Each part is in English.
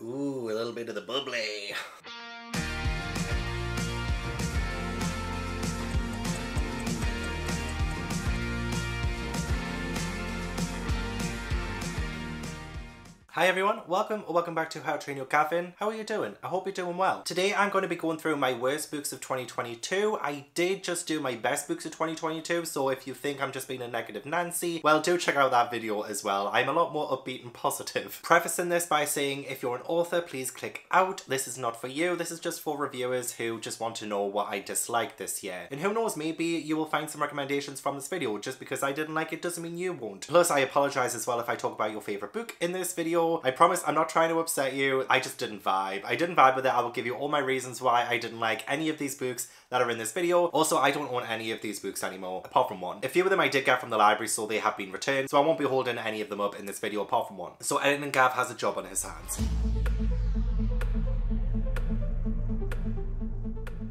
Ooh, a little bit of the bubbly. Hi everyone, welcome or welcome back to How to Train Your Gavin. How are you doing? I hope you're doing well. Today I'm going to be going through my worst books of 2022. I did just do my best books of 2022, so if you think I'm just being a negative Nancy, well do check out that video as well. I'm a lot more upbeat and positive. Prefacing this by saying if you're an author, please click out. This is not for you, this is just for reviewers who just want to know what I disliked this year. And who knows, maybe you will find some recommendations from this video. Just because I didn't like it doesn't mean you won't. Plus I apologise as well if I talk about your favourite book in this video I promise I'm not trying to upset you. I just didn't vibe. I didn't vibe with it. I will give you all my reasons why I didn't like any of these books that are in this video. Also, I don't own any of these books anymore, apart from one. A few of them I did get from the library, so they have been returned, so I won't be holding any of them up in this video apart from one. So Editing Gav has a job on his hands.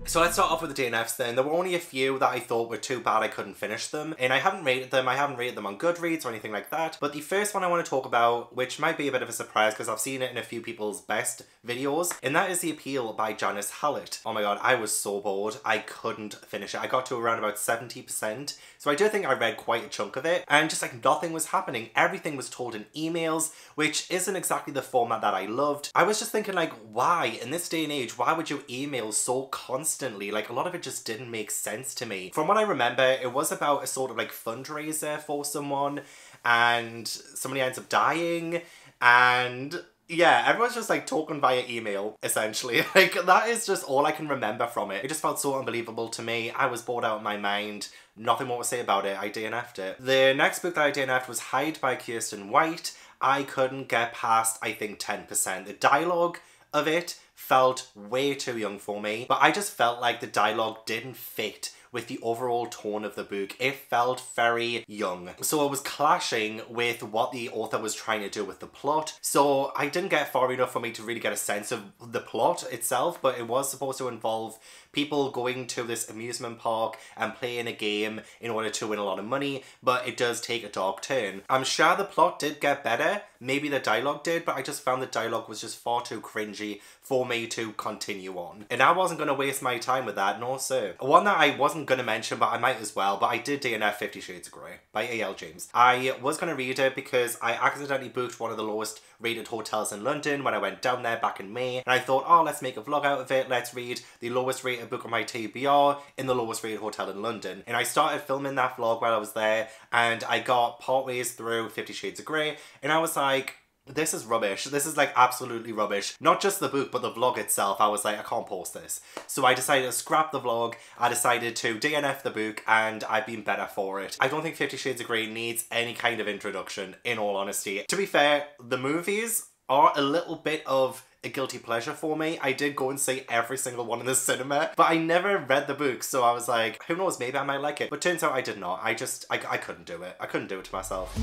So let's start off with the DNFs then. There were only a few that I thought were too bad I couldn't finish them. And I haven't rated them, I haven't rated them on Goodreads or anything like that. But the first one I want to talk about, which might be a bit of a surprise because I've seen it in a few people's best videos, and that is The Appeal by Janice Hallett. Oh my god, I was so bored. I couldn't finish it. I got to around about 70%. So I do think I read quite a chunk of it. And just like nothing was happening. Everything was told in emails, which isn't exactly the format that I loved. I was just thinking like, why? In this day and age, why would you email so constantly? Like a lot of it just didn't make sense to me. From what I remember, it was about a sort of like fundraiser for someone and somebody ends up dying and yeah, everyone's just like talking via email, essentially. Like, that is just all I can remember from it. It just felt so unbelievable to me. I was bored out of my mind. Nothing more to say about it. I DNF'd it. The next book that I DNF'd was Hide by Kiersten White. I couldn't get past, I think, 10%. The dialogue of it felt way too young for me, but I just felt like the dialogue didn't fit with the overall tone of the book. It felt very young. So it was clashing with what the author was trying to do with the plot. So I didn't get far enough for me to really get a sense of the plot itself, but it was supposed to involve people going to this amusement park and playing a game in order to win a lot of money, but it does take a dark turn. I'm sure the plot did get better, maybe the dialogue did, but I just found the dialogue was just far too cringy for me to continue on. And I wasn't going to waste my time with that, no sir. One that I wasn't going to mention, but I might as well, but I did DNF Fifty Shades of Grey by E.L. James. I was going to read it because I accidentally booked one of the lowest rated hotels in London when I went down there back in May. And I thought, oh, let's make a vlog out of it. Let's read the lowest rated book on my TBR in the lowest rated hotel in London. And I started filming that vlog while I was there and I got partways through Fifty Shades of Grey and I was like, this is rubbish. This is like absolutely rubbish. Not just the book, but the vlog itself. I was like, I can't post this. So I decided to scrap the vlog. I decided to DNF the book and I've been better for it. I don't think Fifty Shades of Grey needs any kind of introduction, in all honesty. To be fair, the movies are a little bit of a guilty pleasure for me. I did go and see every single one in the cinema, but I never read the book, so I was like, who knows, maybe I might like it. But turns out I did not. I just, I, I couldn't do it. I couldn't do it to myself.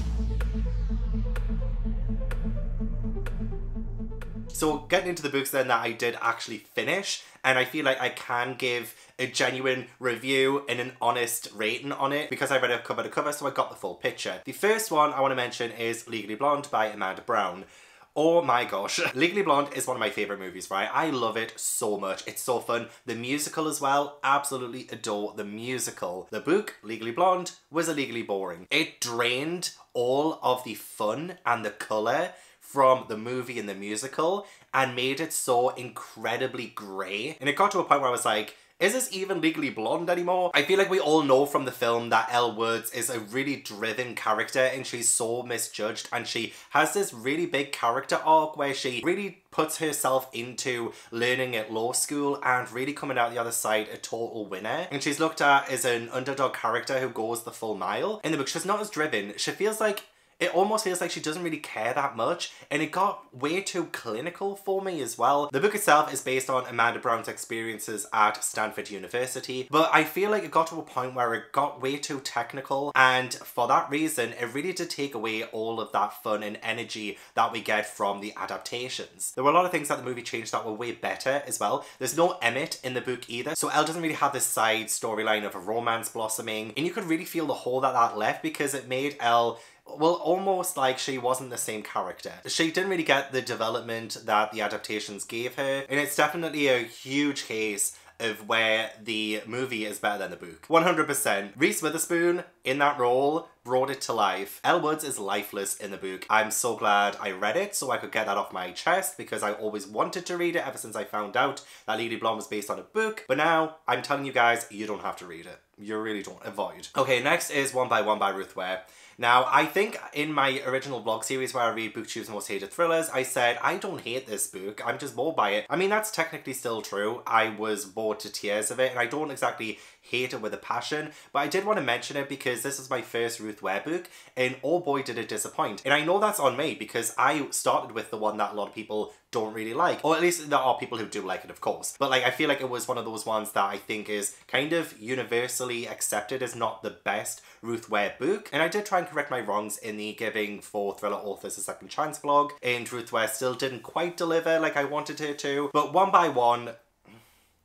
So getting into the books then that I did actually finish, and I feel like I can give a genuine review and an honest rating on it because I read it cover to cover, so I got the full picture. The first one I want to mention is Legally Blonde by Amanda Brown. Oh my gosh. Legally Blonde is one of my favourite movies, right? I love it so much. It's so fun. The musical as well, absolutely adore the musical. The book, Legally Blonde, was illegally boring. It drained all of the fun and the colour from the movie and the musical and made it so incredibly grey. And it got to a point where I was like, is this even Legally Blonde anymore? I feel like we all know from the film that Elle Woods is a really driven character and she's so misjudged and she has this really big character arc where she really puts herself into learning at law school and really coming out the other side a total winner. And she's looked at as an underdog character who goes the full mile. In the book, she's not as driven. She feels like it almost feels like she doesn't really care that much and it got way too clinical for me as well. The book itself is based on Amanda Brown's experiences at Stanford University but I feel like it got to a point where it got way too technical and for that reason it really did take away all of that fun and energy that we get from the adaptations. There were a lot of things that the movie changed that were way better as well. There's no Emmett in the book either so Elle doesn't really have this side storyline of a romance blossoming and you could really feel the hole that that left because it made Elle well, almost like she wasn't the same character. She didn't really get the development that the adaptations gave her, and it's definitely a huge case of where the movie is better than the book. 100%. Reese Witherspoon in that role brought it to life. Elle Woods is lifeless in the book. I'm so glad I read it so I could get that off my chest because I always wanted to read it ever since I found out that Legally Blonde was based on a book. But now I'm telling you guys, you don't have to read it. You really don't. Avoid. Okay, next is One by One by Ruth Ware. Now, I think in my original blog series where I read BookTube's most hated thrillers, I said, I don't hate this book, I'm just bored by it. I mean, that's technically still true. I was bored to tears of it, and I don't exactly hate it with a passion, but I did want to mention it because this is my first Ruth Ware book, and oh boy did it disappoint. And I know that's on me because I started with the one that a lot of people don't really like, or at least there are people who do like it, of course. But like, I feel like it was one of those ones that I think is kind of universally accepted as not the best Ruth Ware book. And I did try and correct my wrongs in the Giving Four Thriller Authors a Second Chance blog, and Ruth Ware still didn't quite deliver like I wanted her to. But one by one,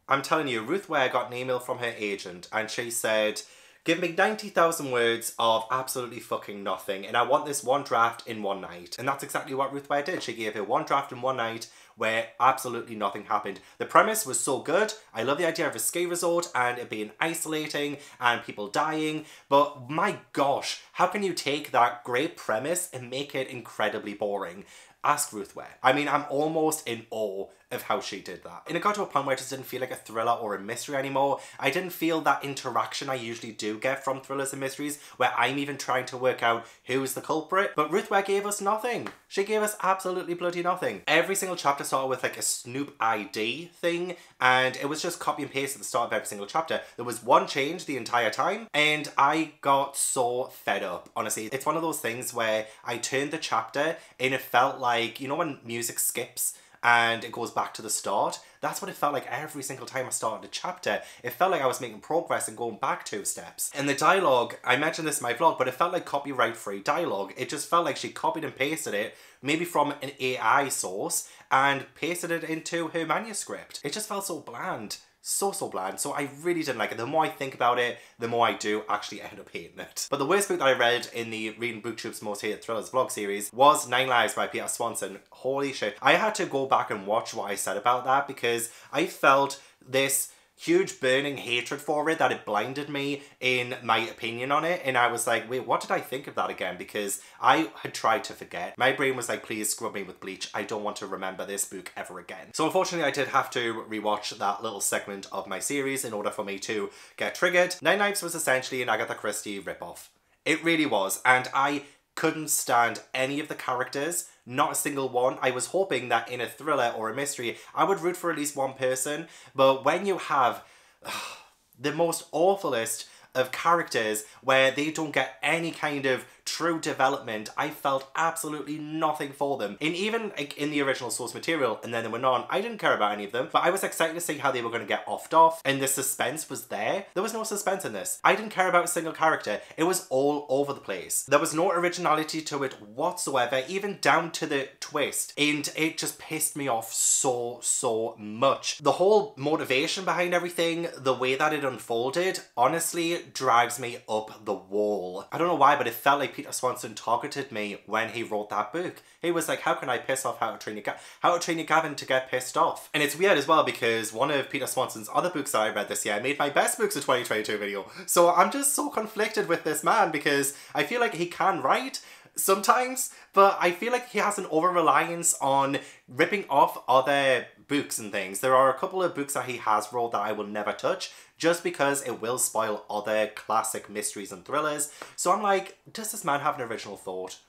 I'm telling you, Ruth Ware got an email from her agent and she said, Give me 90,000 words of absolutely fucking nothing, and I want this one draft in one night. And that's exactly what Ruth Ware did. She gave her one draft in one night where absolutely nothing happened. The premise was so good. I love the idea of a ski resort and it being isolating and people dying, but my gosh, how can you take that great premise and make it incredibly boring? Ask Ruth Ware. I mean, I'm almost in awe of how she did that. And it got to a point where it just didn't feel like a thriller or a mystery anymore. I didn't feel that interaction I usually do get from thrillers and mysteries, where I'm even trying to work out who's the culprit. But Ruth Ware gave us nothing. She gave us absolutely bloody nothing. Every single chapter started with like a Snoop ID thing, and it was just copy and paste at the start of every single chapter. There was one change the entire time, and I got so fed up, honestly. It's one of those things where I turned the chapter and it felt like, you know when music skips and it goes back to the start. That's what it felt like every single time I started a chapter. It felt like I was making progress and going back two steps. And the dialogue, I mentioned this in my vlog, but it felt like copyright free dialogue. It just felt like she copied and pasted it, maybe from an AI source, and pasted it into her manuscript. It just felt so bland so so bland. So I really didn't like it. The more I think about it the more I do actually end up hating it. But the worst book that I read in the Reading Booktube's Most Hated Thrillers vlog series was Nine Lives by Peter Swanson. Holy shit. I had to go back and watch what I said about that because I felt this huge burning hatred for it that it blinded me in my opinion on it. And I was like wait what did I think of that again? Because I had tried to forget. My brain was like please scrub me with bleach. I don't want to remember this book ever again. So unfortunately I did have to rewatch that little segment of my series in order for me to get triggered. Nine Lives was essentially an Agatha Christie ripoff. It really was. And I couldn't stand any of the characters not a single one. I was hoping that in a thriller or a mystery, I would root for at least one person. But when you have uh, the most awfulest of characters where they don't get any kind of true development, I felt absolutely nothing for them. And even like, in the original source material and then they went on, I didn't care about any of them, but I was excited to see how they were going to get offed off and the suspense was there. There was no suspense in this. I didn't care about a single character. It was all over the place. There was no originality to it whatsoever, even down to the twist. And it just pissed me off so, so much. The whole motivation behind everything, the way that it unfolded, honestly drives me up the wall. I don't know why, but it felt like Peter Swanson targeted me when he wrote that book. He was like, how can I piss off How to Train Your Gavin? How to Train Your Gavin to get pissed off? And it's weird as well because one of Peter Swanson's other books that I read this year made my best books of 2022 video. So I'm just so conflicted with this man because I feel like he can write, sometimes, but I feel like he has an over reliance on ripping off other books and things. There are a couple of books that he has wrote that I will never touch just because it will spoil other classic mysteries and thrillers. So I'm like, does this man have an original thought?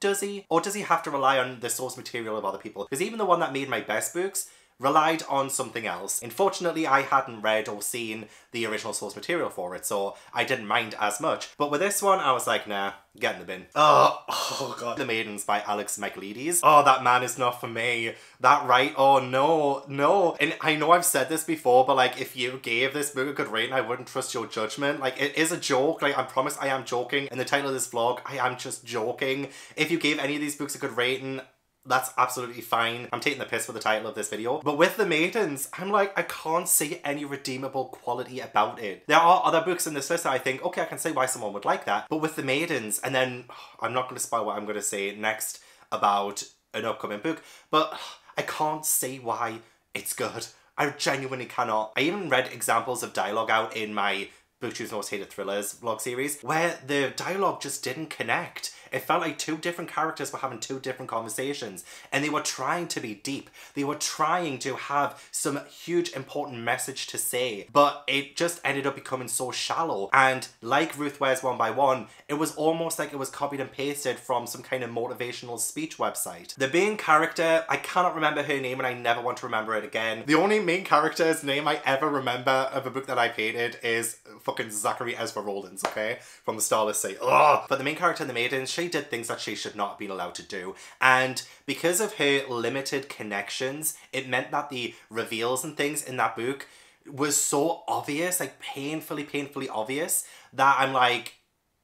Does he? Or does he have to rely on the source material of other people? Because even the one that made my best books relied on something else. Unfortunately, I hadn't read or seen the original source material for it, so I didn't mind as much. But with this one, I was like, nah, get in the bin. Oh, oh god. The Maidens by Alex Michaelides. Oh, that man is not for me. That right? Oh no, no. And I know I've said this before, but like, if you gave this book a good rating, I wouldn't trust your judgment. Like, it is a joke. Like, I promise I am joking. In the title of this vlog, I am just joking. If you gave any of these books a good rating, that's absolutely fine. I'm taking the piss for the title of this video. But with The Maidens, I'm like, I can't see any redeemable quality about it. There are other books in this list that I think, okay, I can see why someone would like that. But with The Maidens, and then I'm not going to spoil what I'm going to say next about an upcoming book, but I can't see why it's good. I genuinely cannot. I even read examples of dialogue out in my Booktubes Most Hated Thrillers vlog series where the dialogue just didn't connect. It felt like two different characters were having two different conversations and they were trying to be deep. They were trying to have some huge important message to say, but it just ended up becoming so shallow. And like Ruth Ware's One by One, it was almost like it was copied and pasted from some kind of motivational speech website. The main character, I cannot remember her name and I never want to remember it again. The only main character's name I ever remember of a book that I've hated is fucking Zachary Ezra Rollins, okay? From the Starless Sea. Ugh! But the main character in The Maiden, she did things that she should not have been allowed to do. And because of her limited connections, it meant that the reveals and things in that book was so obvious, like painfully, painfully obvious, that I'm like,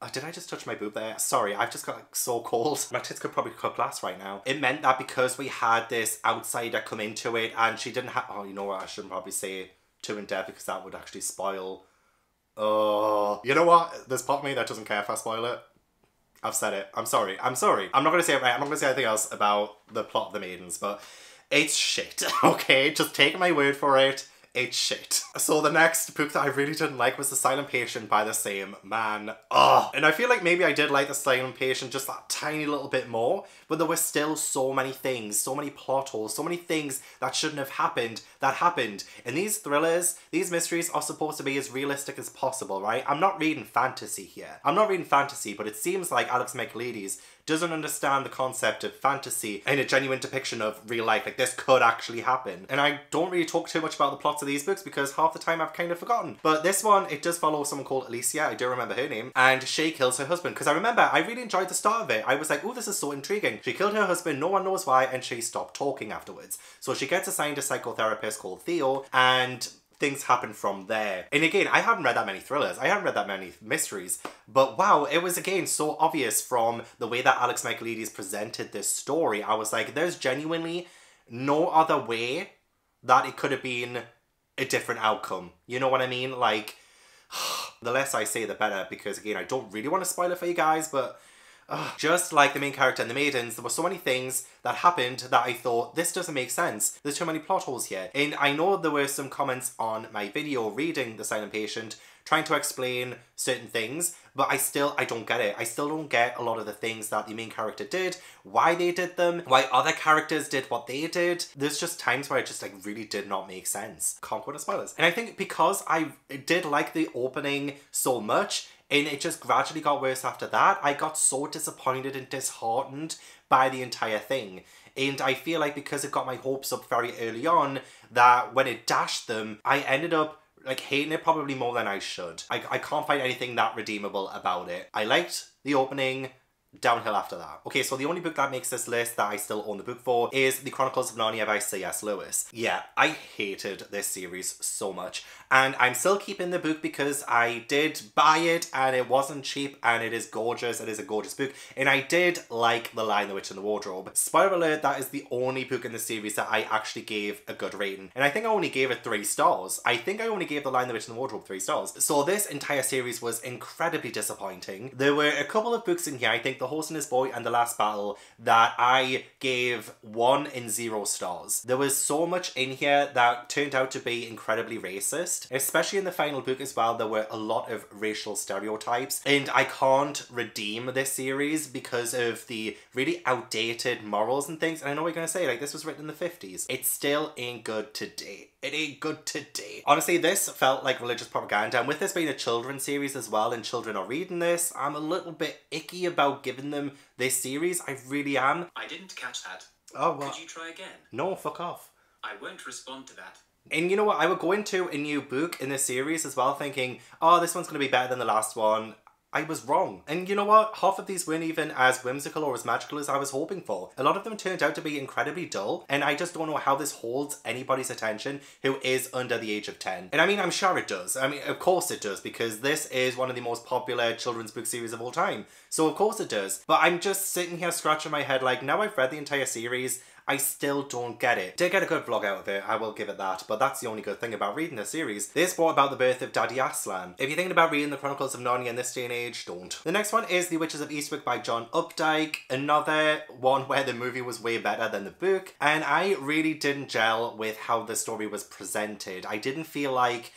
Oh, did I just touch my boob there? Sorry, I've just got like so cold. My tits could probably cut glass right now. It meant that because we had this outsider come into it and she didn't have, oh, you know what, I shouldn't probably say too in depth because that would actually spoil. Oh, you know what? There's part of me that doesn't care if I spoil it. I've said it. I'm sorry. I'm sorry. I'm not gonna say it right. I'm not gonna say anything else about the plot of the maidens, but it's shit. Okay, just take my word for it. It's shit. So the next book that I really didn't like was The Silent Patient by the same man. Ugh. And I feel like maybe I did like The Silent Patient just that tiny little bit more, but there were still so many things, so many plot holes, so many things that shouldn't have happened that happened. And these thrillers, these mysteries are supposed to be as realistic as possible, right? I'm not reading fantasy here. I'm not reading fantasy, but it seems like Alex Michaelides doesn't understand the concept of fantasy and a genuine depiction of real life. Like this could actually happen. And I don't really talk too much about the plots of these books because half the time I've kind of forgotten. But this one, it does follow someone called Alicia. I do remember her name. And she kills her husband. Because I remember I really enjoyed the start of it. I was like, oh, this is so intriguing. She killed her husband, no one knows why, and she stopped talking afterwards. So she gets assigned a psychotherapist called Theo and things happen from there. And again, I haven't read that many thrillers, I haven't read that many mysteries, but wow, it was again so obvious from the way that Alex Michaelides presented this story. I was like, there's genuinely no other way that it could have been a different outcome. You know what I mean? Like, the less I say, the better, because again, I don't really want to spoil it for you guys, but Ugh. Just like the main character and The Maidens, there were so many things that happened that I thought, this doesn't make sense. There's too many plot holes here. And I know there were some comments on my video reading The Silent Patient trying to explain certain things, but I still, I don't get it. I still don't get a lot of the things that the main character did, why they did them, why other characters did what they did. There's just times where it just like really did not make sense. Can't go into spoilers. And I think because I did like the opening so much, and it just gradually got worse after that. I got so disappointed and disheartened by the entire thing. And I feel like because it got my hopes up very early on, that when it dashed them, I ended up like hating it probably more than I should. I, I can't find anything that redeemable about it. I liked the opening, downhill after that. Okay, so the only book that makes this list that I still own the book for is The Chronicles of Narnia by C.S. Lewis. Yeah, I hated this series so much. And I'm still keeping the book because I did buy it and it wasn't cheap and it is gorgeous. It is a gorgeous book. And I did like The Lion, the Witch and the Wardrobe. Spoiler alert, that is the only book in the series that I actually gave a good rating. And I think I only gave it three stars. I think I only gave The Lion, the Witch and the Wardrobe three stars. So this entire series was incredibly disappointing. There were a couple of books in here, I think The Horse and His Boy and The Last Battle, that I gave one in zero stars. There was so much in here that turned out to be incredibly racist Especially in the final book as well, there were a lot of racial stereotypes. And I can't redeem this series because of the really outdated morals and things. And I know what you're going to say, like, this was written in the 50s. It still ain't good today. It ain't good today. Honestly, this felt like religious propaganda. And with this being a children's series as well, and children are reading this, I'm a little bit icky about giving them this series. I really am. I didn't catch that. Oh, well. Could you try again? No, fuck off. I won't respond to that. And you know what? I would go into a new book in this series as well, thinking, oh, this one's going to be better than the last one. I was wrong. And you know what? Half of these weren't even as whimsical or as magical as I was hoping for. A lot of them turned out to be incredibly dull, and I just don't know how this holds anybody's attention who is under the age of 10. And I mean, I'm sure it does. I mean, of course it does, because this is one of the most popular children's book series of all time. So of course it does. But I'm just sitting here scratching my head like, now I've read the entire series, I still don't get it. Did get a good vlog out of it, I will give it that, but that's the only good thing about reading the series. This brought about the birth of Daddy Aslan. If you're thinking about reading the Chronicles of Narnia in this day and age, don't. The next one is The Witches of Eastwick by John Updike, another one where the movie was way better than the book, and I really didn't gel with how the story was presented. I didn't feel like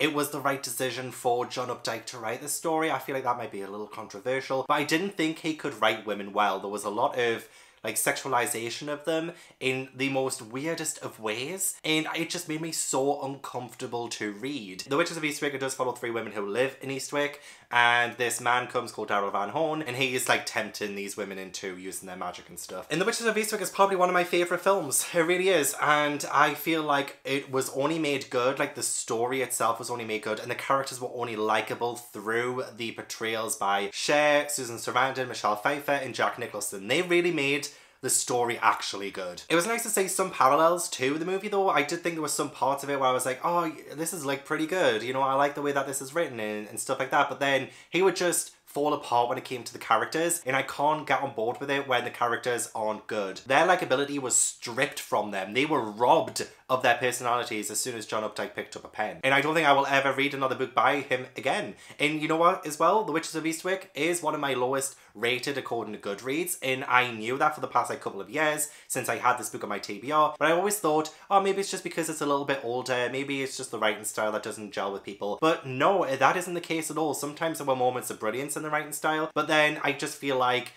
it was the right decision for John Updike to write this story. I feel like that might be a little controversial, but I didn't think he could write women well. There was a lot of like sexualization of them in the most weirdest of ways and it just made me so uncomfortable to read. The Witches of Eastwick does follow three women who live in Eastwick and this man comes called Darryl Van Horne and he is like tempting these women into using their magic and stuff. And The Witches of Eastwick is probably one of my favourite films. It really is and I feel like it was only made good, like the story itself was only made good and the characters were only likable through the portrayals by Cher, Susan Sarandon, Michelle Pfeiffer and Jack Nicholson. They really made the story actually good. It was nice to see some parallels to the movie though. I did think there was some parts of it where I was like, oh, this is like pretty good. You know, I like the way that this is written and, and stuff like that. But then he would just fall apart when it came to the characters and I can't get on board with it when the characters aren't good. Their likability was stripped from them. They were robbed of their personalities as soon as John Updike picked up a pen. And I don't think I will ever read another book by him again. And you know what as well? The Witches of Eastwick is one of my lowest rated according to Goodreads and I knew that for the past like couple of years since I had this book on my TBR but I always thought oh maybe it's just because it's a little bit older maybe it's just the writing style that doesn't gel with people but no that isn't the case at all sometimes there were moments of brilliance in the writing style but then I just feel like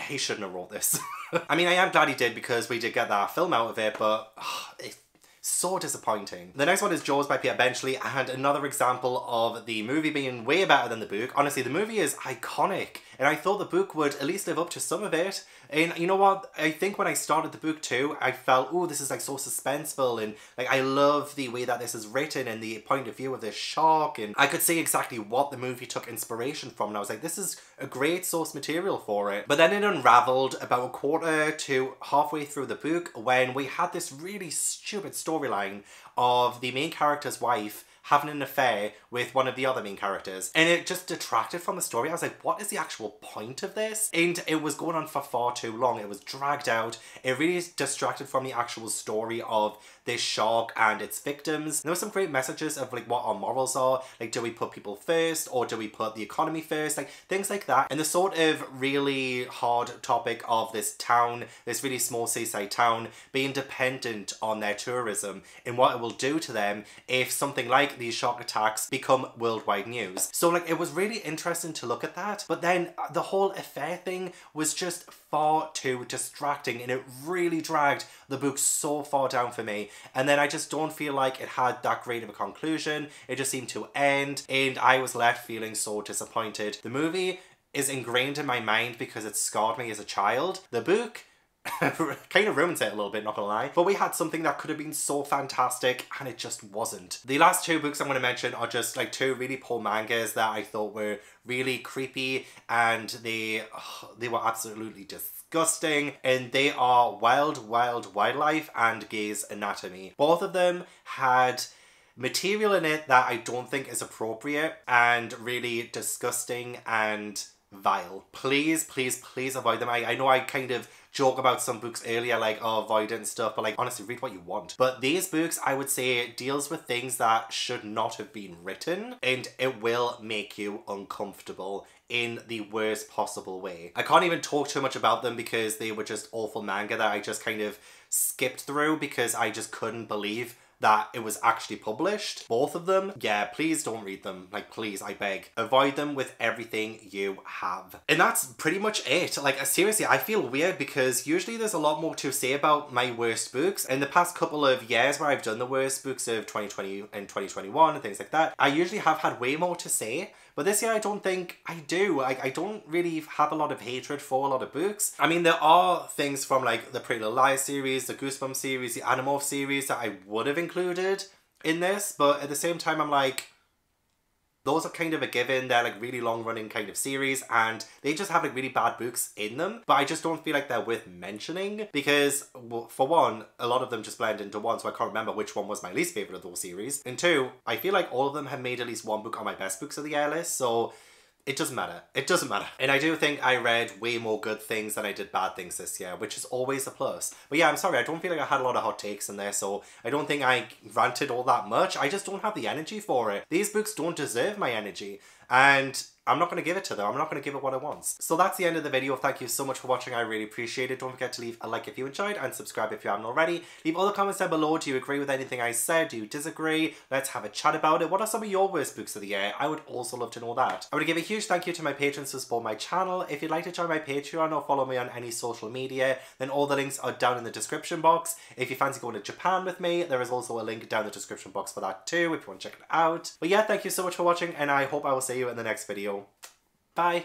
he shouldn't have wrote this. I mean, I am glad he did because we did get that film out of it, but oh, it so disappointing. The next one is Jaws by Peter Benchley and another example of the movie being way better than the book. Honestly, the movie is iconic and I thought the book would at least live up to some of it. And you know what? I think when I started the book too, I felt, oh, this is like so suspenseful and like I love the way that this is written and the point of view of this shark and I could see exactly what the movie took inspiration from and I was like, this is a great source material for it. But then it unraveled about a quarter to halfway through the book when we had this really stupid storyline of the main character's wife having an affair with one of the other main characters. And it just detracted from the story. I was like, what is the actual point of this? And it was going on for far too long. It was dragged out. It really distracted from the actual story of this shark and its victims. There were some great messages of like what our morals are. Like, do we put people first or do we put the economy first? Like things like that. And the sort of really hard topic of this town, this really small seaside town, being dependent on their tourism and what it will do to them if something like these shark attacks become worldwide news. So like it was really interesting to look at that. But then uh, the whole affair thing was just far too distracting and it really dragged the book so far down for me and then I just don't feel like it had that great of a conclusion. It just seemed to end and I was left feeling so disappointed. The movie is ingrained in my mind because it scarred me as a child. The book kind of ruins it a little bit, not gonna lie. But we had something that could have been so fantastic and it just wasn't. The last two books I'm gonna mention are just like two really poor mangas that I thought were really creepy and they, oh, they were absolutely just disgusting and they are Wild Wild Wildlife and Grey's Anatomy. Both of them had material in it that I don't think is appropriate and really disgusting and vile. Please, please, please avoid them. I, I know I kind of joke about some books earlier like oh and stuff but like honestly read what you want but these books i would say deals with things that should not have been written and it will make you uncomfortable in the worst possible way. I can't even talk too much about them because they were just awful manga that I just kind of skipped through because I just couldn't believe that it was actually published. Both of them, yeah, please don't read them. Like, please, I beg. Avoid them with everything you have. And that's pretty much it. Like, seriously, I feel weird because usually there's a lot more to say about my worst books. In the past couple of years where I've done the worst books of 2020 and 2021 and things like that, I usually have had way more to say. But this year I don't think I do. I, I don't really have a lot of hatred for a lot of books. I mean, there are things from like the Pretty Little Liars series, the Goosebumps series, the Animorph series that I would have included in this, but at the same time I'm like, those are kind of a given. They're like really long running kind of series and they just have like really bad books in them. But I just don't feel like they're worth mentioning because, well, for one, a lot of them just blend into one, so I can't remember which one was my least favorite of those series. And two, I feel like all of them have made at least one book on my best books of the year list, so it doesn't matter. It doesn't matter. And I do think I read way more good things than I did bad things this year, which is always a plus. But yeah, I'm sorry, I don't feel like I had a lot of hot takes in there, so I don't think I ranted all that much. I just don't have the energy for it. These books don't deserve my energy. And I'm not going to give it to them. I'm not going to give it what it wants. So that's the end of the video. Thank you so much for watching. I really appreciate it. Don't forget to leave a like if you enjoyed and subscribe if you haven't already. Leave all the comments down below. Do you agree with anything I said? Do you disagree? Let's have a chat about it. What are some of your worst books of the year? I would also love to know that. I want to give a huge thank you to my patrons who support my channel. If you'd like to join my Patreon or follow me on any social media, then all the links are down in the description box. If you fancy going to Japan with me, there is also a link down in the description box for that too if you want to check it out. But yeah, thank you so much for watching and I hope I will see you in the next video. Bye.